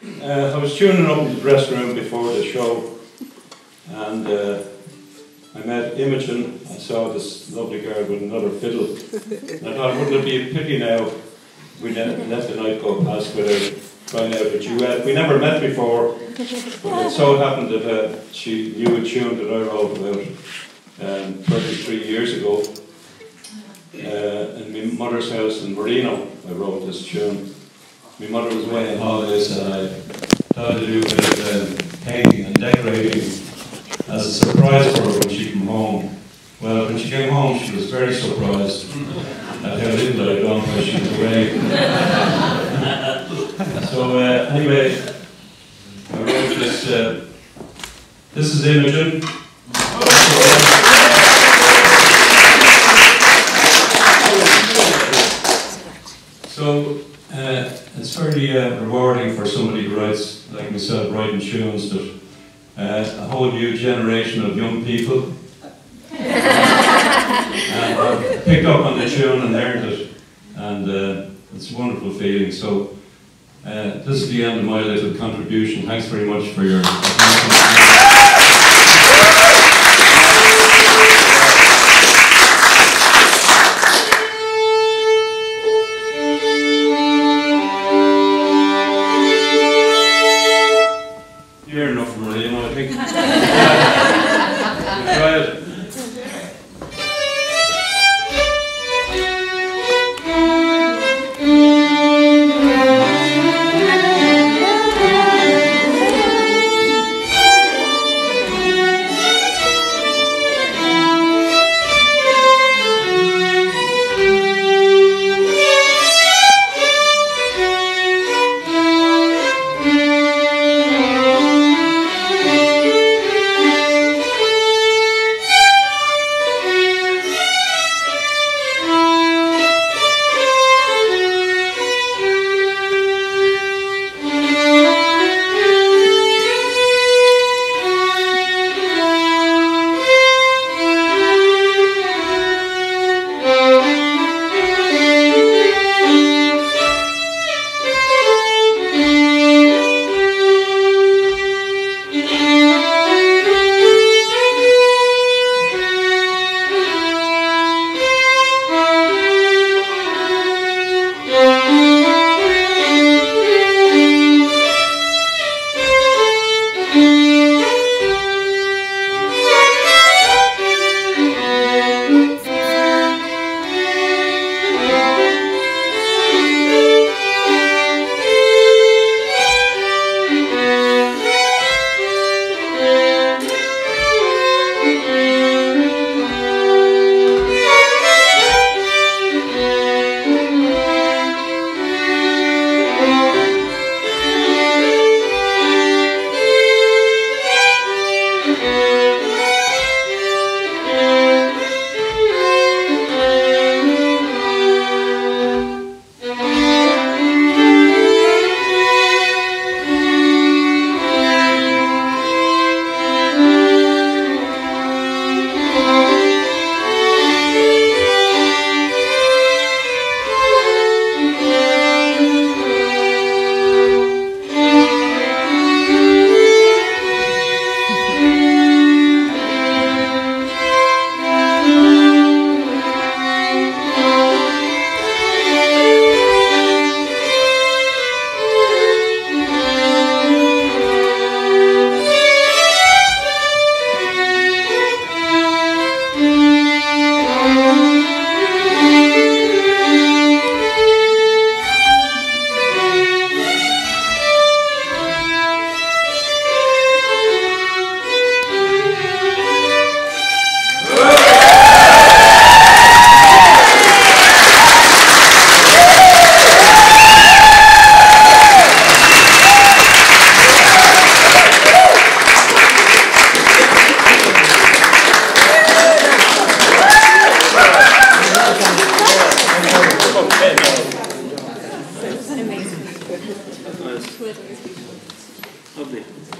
Uh, I was tuning up in the dressing room before the show, and uh, I met Imogen. I saw this lovely girl with another fiddle. And I thought, wouldn't it be a pity now we let the night go past without trying out a duet? We never met before, but it so happened that uh, she knew a tune that I wrote about um, 33 years ago. Uh, in my mother's house in Marino, I wrote this tune. My mother was away on holidays and I thought to do a bit of um, painting and decorating as a surprise for her when she came home. Well, when she came home, she was very surprised at how little I'd done while she was away. so, uh, anyway, I wrote this. Uh, this is Imogen. Very uh, rewarding for somebody who writes, like myself, writing tunes that uh, a whole new generation of young people uh, picked up on the tune and learned it, and uh, it's a wonderful feeling. So, uh, this is the end of my little contribution. Thanks very much for your attention. from think. Amazing. Nice. Lovely.